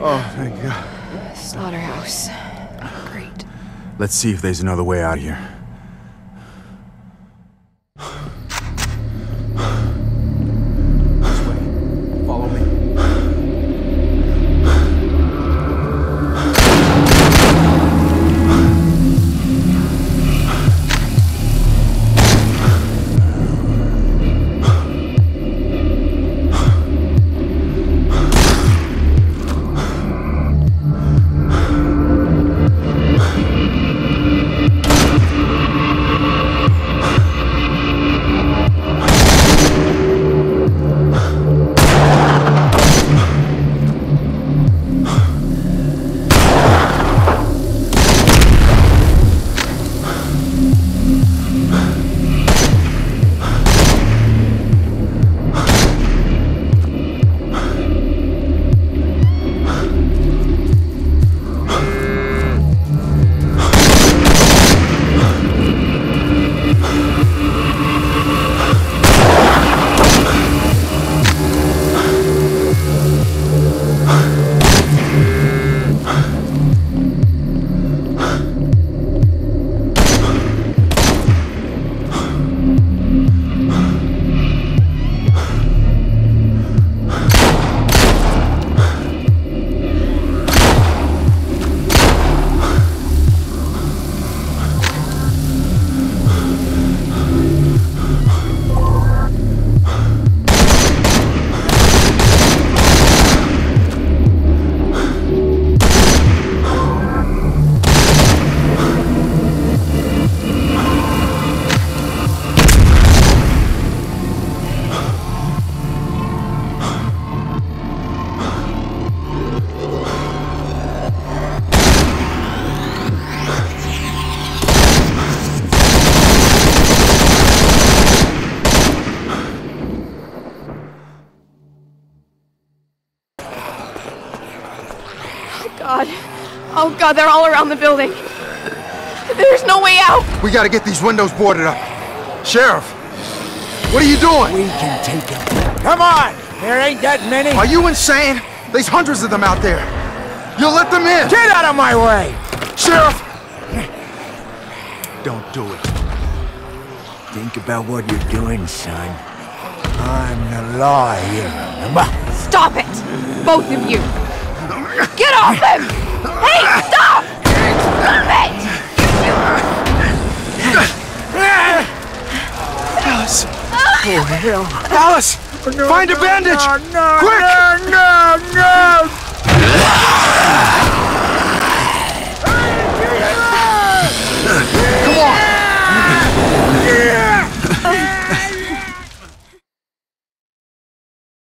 Oh, thank God. Slaughterhouse. Great. Let's see if there's another way out here. God. Oh God, they're all around the building. There's no way out. We gotta get these windows boarded up. Sheriff, what are you doing? We can take them. Come on! There ain't that many. Are you insane? There's hundreds of them out there. You'll let them in. Get out of my way! Sheriff! Don't do it. Think about what you're doing, son. I'm the law here, remember? Stop it! Both of you! Get off him! Hey, stop! Stop it! Alice! Oh, hell. Alice! Find a bandage! No, no, Quick! no, no, no!